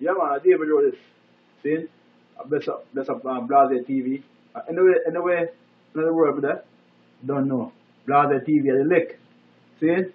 Yeah, man, David wrote this. See? That's Bless up, bless up, um, Blaze TV. Uh, anyway, anyway, another word for that. Don't know. Blaze TV, the lick. See?